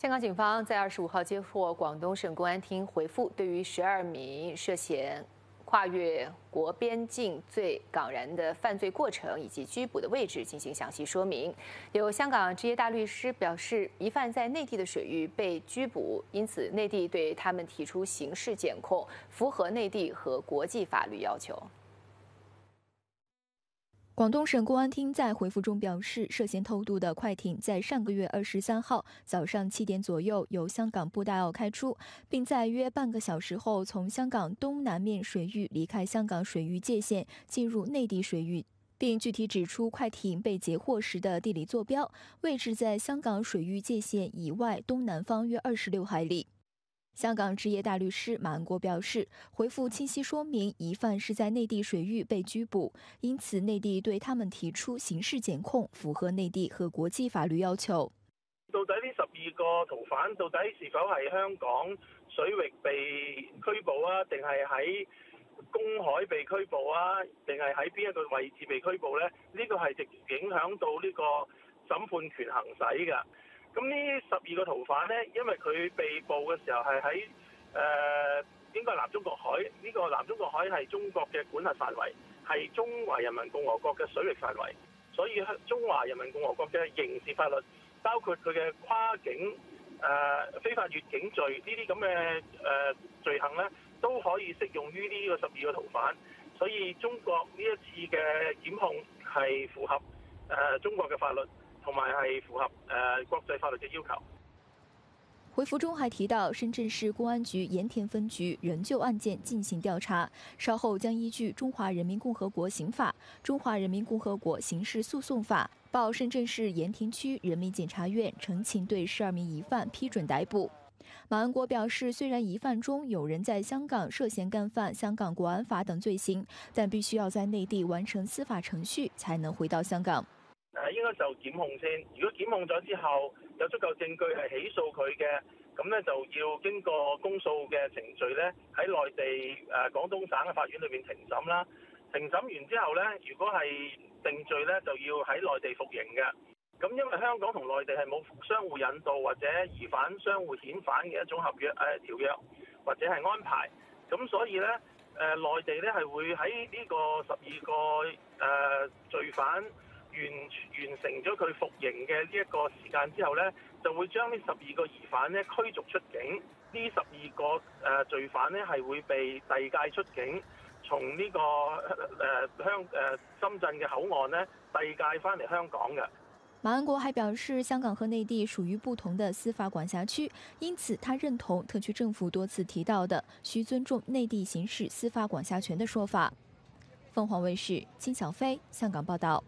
香港警方在二十五号接获广东省公安厅回复，对于十二名涉嫌跨越国边境罪港人的犯罪过程以及拘捕的位置进行详细说明。有香港职业大律师表示，疑犯在内地的水域被拘捕，因此内地对他们提出刑事检控，符合内地和国际法律要求。广东省公安厅在回复中表示，涉嫌偷渡的快艇在上个月二十三号早上七点左右由香港布袋澳开出，并在约半个小时后从香港东南面水域离开香港水域界限，进入内地水域，并具体指出快艇被截获时的地理坐标位置在香港水域界限以外东南方约二十六海里。香港职业大律师马恩国表示，回复清晰说明疑犯是在内地水域被拘捕，因此内地对他们提出刑事检控，符合内地和国际法律要求。到底呢十二个逃犯到底是否係香港水域被拘捕啊，定係喺公海被拘捕啊，定係喺邊一個位置被拘捕呢？呢個係直接影響到呢個審判權行使嘅。咁呢十二個逃犯呢，因為佢被捕嘅時候係喺誒應該係南中國海，呢個南中國海係中國嘅管轄範圍，係中華人民共和國嘅水域範圍，所以中華人民共和國嘅刑事法律，包括佢嘅跨境誒非法越境罪呢啲咁嘅誒罪行呢，都可以適用於呢個十二個逃犯，所以中國呢一次嘅檢控係符合誒中國嘅法律。同埋係符合誒國際法律嘅要求。回复中还提到，深圳市公安局盐田分局仍就案件进行调查，稍后将依据《中华人民共和国刑法》《中华人民共和国刑事诉讼法》报深圳市盐田区人民检察院呈请对十二名疑犯批准逮捕。马恩国表示，虽然疑犯中有人在香港涉嫌干犯香港国安法等罪行，但必须要在内地完成司法程序才能回到香港。應該就檢控先。如果檢控咗之後有足夠證據係起訴佢嘅，咁咧就要經過公訴嘅程序咧，喺內地誒廣東省嘅法院裏邊庭審啦。庭審完之後咧，如果係定罪咧，就要喺內地服刑嘅。咁因為香港同內地係冇相互引渡或者疑犯相互遣返嘅一種合約誒條約或者係安排，咁所以咧誒內地咧係會喺呢個十二個誒罪犯。完完成咗佢服刑嘅呢一個時間之後呢，就會將呢十二個疑犯呢驅逐出境。呢十二個誒罪犯呢係會被遞解出境，從呢個誒香誒深圳嘅口岸呢遞解翻嚟香港嘅。马安国还表示，香港和内地属于不同的司法管辖区，因此他认同特区政府多次提到的需尊重内地刑事司法管辖权的说法。凤凰卫视金小飞香港报道。